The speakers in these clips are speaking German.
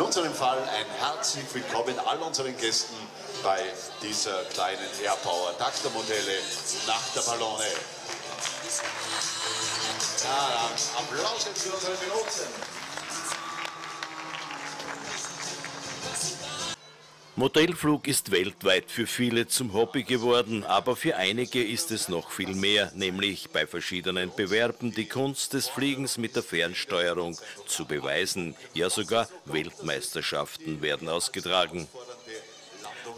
unserem Fall ein herzlich willkommen all unseren Gästen bei dieser kleinen Airpower Taktermodelle nach der Ballone. Ja, Applaus jetzt für unsere Piloten. Modellflug ist weltweit für viele zum Hobby geworden, aber für einige ist es noch viel mehr, nämlich bei verschiedenen Bewerben die Kunst des Fliegens mit der Fernsteuerung zu beweisen. Ja, sogar Weltmeisterschaften werden ausgetragen.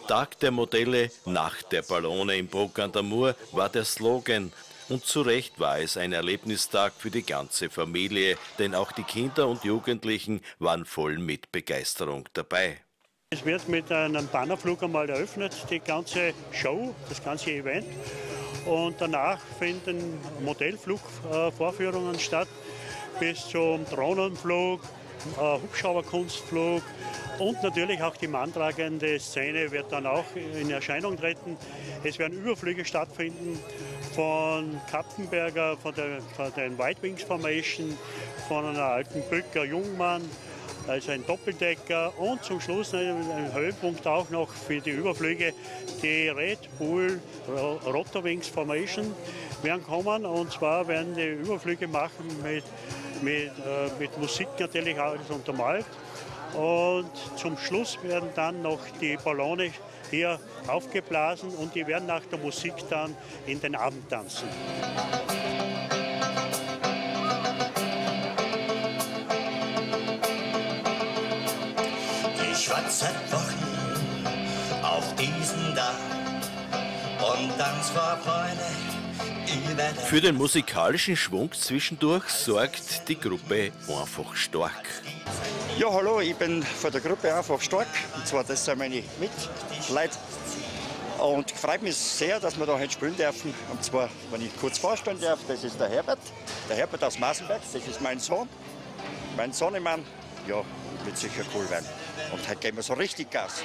Tag der Modelle, Nacht der Ballone im Bruck an der Mur war der Slogan. Und zu Recht war es ein Erlebnistag für die ganze Familie, denn auch die Kinder und Jugendlichen waren voll mit Begeisterung dabei. Es wird mit einem Bannerflug einmal eröffnet, die ganze Show, das ganze Event. Und danach finden Modellflugvorführungen statt, bis zum Drohnenflug, äh, Hubschrauberkunstflug und natürlich auch die manntragende Szene wird dann auch in Erscheinung treten. Es werden Überflüge stattfinden von Kappenberger, von der, von der White Wings Formation, von einer alten Brücker Jungmann, also ein Doppeldecker und zum Schluss ein Höhepunkt auch noch für die Überflüge die Red Bull Rotorwings Formation werden kommen und zwar werden die Überflüge machen mit, mit, äh, mit Musik natürlich alles untermalt und zum Schluss werden dann noch die Ballone hier aufgeblasen und die werden nach der Musik dann in den Abend tanzen. Schwatzet Wochen auf diesen Dach und dann zwar Freunde für den musikalischen Schwung zwischendurch sorgt die Gruppe einfach stark. Ja, hallo, ich bin von der Gruppe einfach stark. Und zwar, das sind meine Mitleute. Und freut mich sehr, dass wir da heute spielen dürfen. Und zwar, wenn ich kurz vorstellen darf, das ist der Herbert. Der Herbert aus Masenberg, das ist mein Sohn. Mein Sohnemann, ja, wird sicher cool werden. Und heute geben wir so richtig Gas.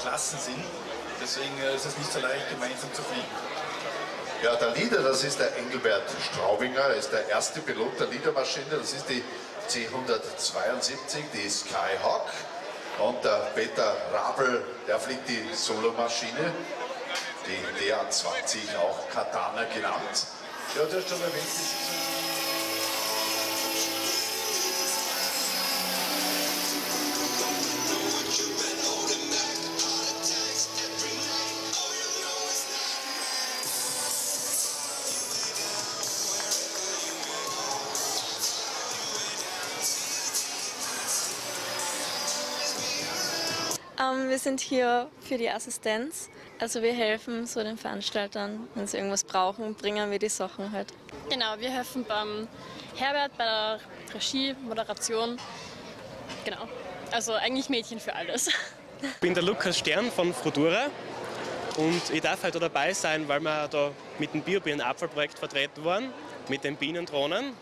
Klassen sind. Deswegen äh, ist es nicht so leicht, gemeinsam zu fliegen. Ja, der Leader, das ist der Engelbert Straubinger, er ist der erste Pilot der Leadermaschine, das ist die C172, die Skyhawk. Und der Peter Rabel, der fliegt die Solomaschine. die DA20 auch Katana genannt. Ja, du hast schon erwähnt, wir sind hier für die Assistenz. Also wir helfen so den Veranstaltern, wenn sie irgendwas brauchen, bringen wir die Sachen halt. Genau, wir helfen beim Herbert bei der Regie, Moderation. Genau. Also eigentlich Mädchen für alles. Ich bin der Lukas Stern von Frodura und ich darf heute dabei sein, weil wir da mit dem Biobienenabfallprojekt vertreten waren, mit den Bienendrohnen.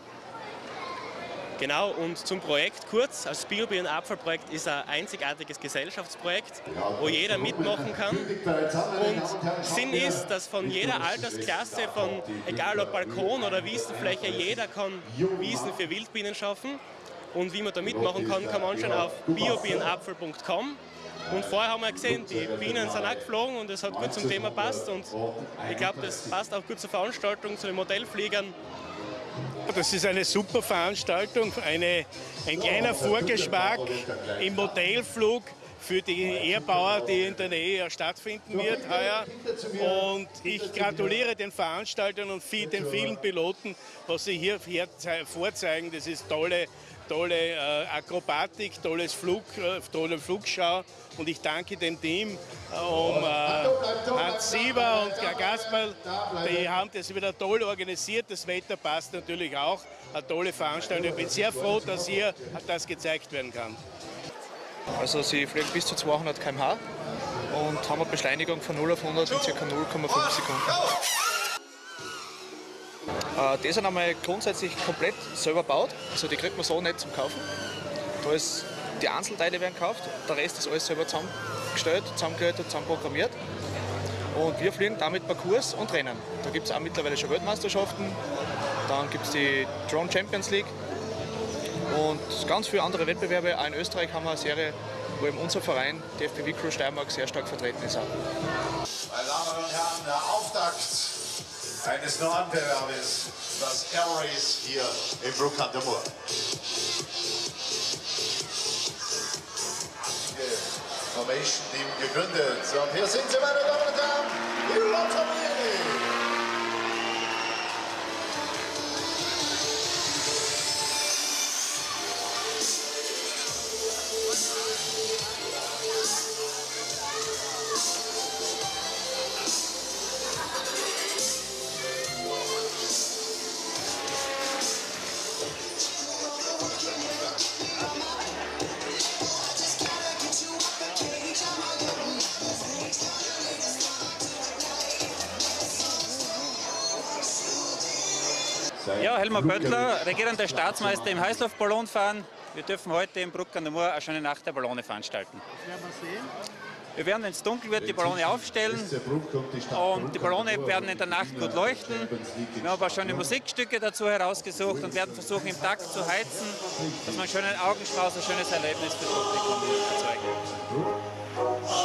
Genau, und zum Projekt kurz. Das Biobienenabfallprojekt ist ein einzigartiges Gesellschaftsprojekt, wo jeder mitmachen kann. Und Sinn ist, dass von jeder Altersklasse, von egal ob Balkon oder Wiesenfläche, jeder kann Wiesen für Wildbienen schaffen. Und wie man da mitmachen kann, kann man anschauen auf biobienenapfel.com. Und vorher haben wir gesehen, die Bienen sind auch geflogen und es hat gut zum Thema passt. Und ich glaube, das passt auch gut zur Veranstaltung, zu den Modellfliegern. Das ist eine super Veranstaltung, eine, ein kleiner Vorgeschmack im Modellflug für die Ehrbauer, die in der Nähe stattfinden wird heuer. Und ich gratuliere den Veranstaltern und den vielen Piloten, was sie hier vorzeigen. Das ist tolle tolle äh, Akrobatik, tolles Flug, äh, tolle Flugschau. Und ich danke dem Team äh, um Hans Sieber und Gasperl. Die haben das wieder toll organisiert. Das Wetter passt natürlich auch. Eine tolle Veranstaltung. Ich bin sehr froh, dass hier das gezeigt werden kann. Also sie fliegen bis zu 200 km/h und haben eine Beschleunigung von 0 auf 100 in ca. 0,5 Sekunden. Äh, die sind einmal grundsätzlich komplett selber gebaut, also die kriegt man so nicht zum Kaufen. Da ist, die Einzelteile werden gekauft, der Rest ist alles selber zusammengestellt, zusammengelötet, zusammenprogrammiert. Und wir fliegen damit Parcours und Rennen. Da gibt es auch mittlerweile schon Weltmeisterschaften, dann gibt es die Drone Champions League und ganz viele andere Wettbewerbe. Auch in Österreich haben wir eine Serie, wo eben unser Verein, die FPV Crew Steiermark, sehr stark vertreten ist. Meine Damen und Herren, der Auftakt eines neuen Bewerbes, das Air Race hier im Brook under Moor. Formation Team gegründet. Und hier sind sie, meine Damen und Herren, die Lotterie. Ja, Helmut Böttler, regierender Staatsmeister im Heißluftballonfahren. Wir dürfen heute im Bruck an der Mur eine schöne Nacht der Ballone veranstalten. Wir werden, wenn es dunkel wird, die Ballone aufstellen und die Ballone werden in der Nacht gut leuchten. Wir haben aber schöne Musikstücke dazu herausgesucht und werden versuchen, im Takt zu heizen, dass man einen schönen Augenschmaus, ein schönes Erlebnis für das Publikum erzeugen.